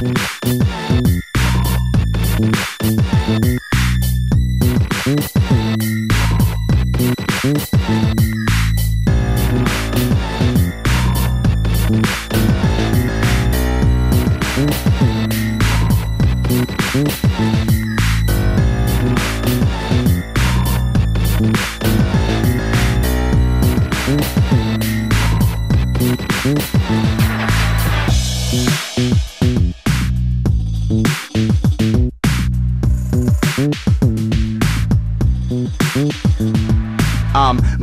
I'm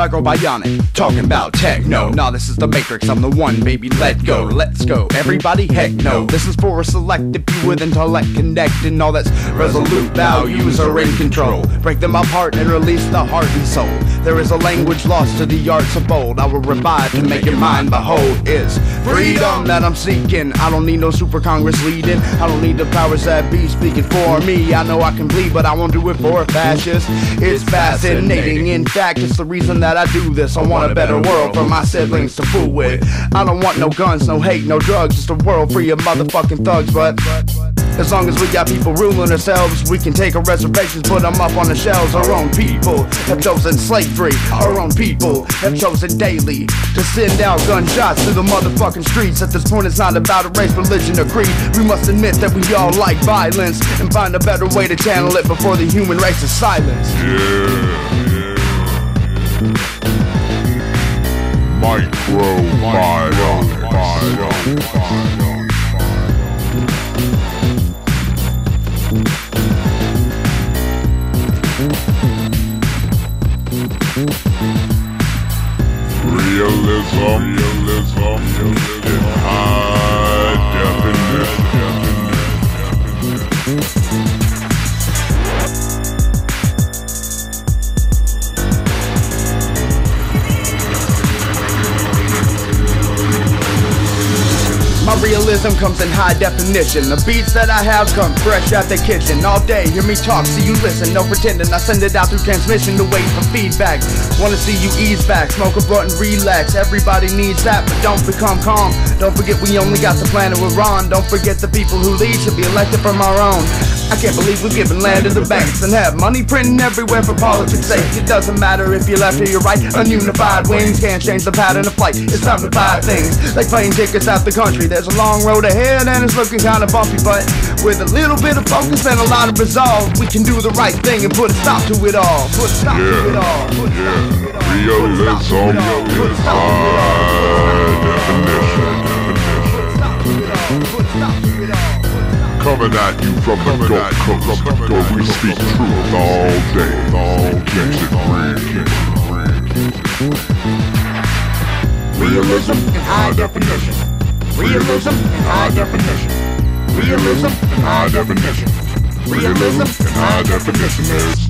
microbionic, talking about techno. Nah, this is the Matrix, I'm the one, baby, let go, let's go. Everybody, heck no. This is for a selective few with intellect connecting all that's resolute values are in control. Break them apart and release the heart and soul. There is a language lost to the arts of bold. I will revive to make your mind behold. Is freedom that I'm seeking. I don't need no super congress leading. I don't need the powers that be speaking for me. I know I can bleed, but I won't do it for a fascist. It's fascinating. In fact, it's the reason that I do this. I want a better world for my siblings to fool with. I don't want no guns, no hate, no drugs. Just a world free of motherfucking thugs, but. As long as we got people ruling ourselves, we can take our reservations, put them up on the shelves. Our own people have chosen slavery. Our own people have chosen daily to send out gunshots to the motherfucking streets. At this point, it's not about a race, religion, or creed. We must admit that we all like violence and find a better way to channel it before the human race is silenced. Realism, realism, in My realism comes in high definition. The beats that I have come fresh out the kitchen. All day, hear me talk, see you listen. No pretending, I send it out through transmission to wait for feedback. Wanna see you ease back, smoke a blunt and relax. Everybody needs that, but don't become calm. Don't forget we only got the planet we're on. Don't forget the people who lead should be elected from our own. I can't believe we're giving land to the banks and have money printing everywhere for politics' sake. It doesn't matter if you're left or you're right. Ununified wings can't change the pattern of flight. It's time to buy things like plane tickets out the country. There's a long road ahead and it's looking kinda bumpy, but with a little bit of focus and a lot of resolve, we can do the right thing and put a stop to it all. Put a stop to it all. Put a stop to it all. Realism in high definition. At you from the Gulf Coast, where we speak truth all day, all real. Realism in high definition. Realism in high definition. Realism in high definition. Realism in high definition is.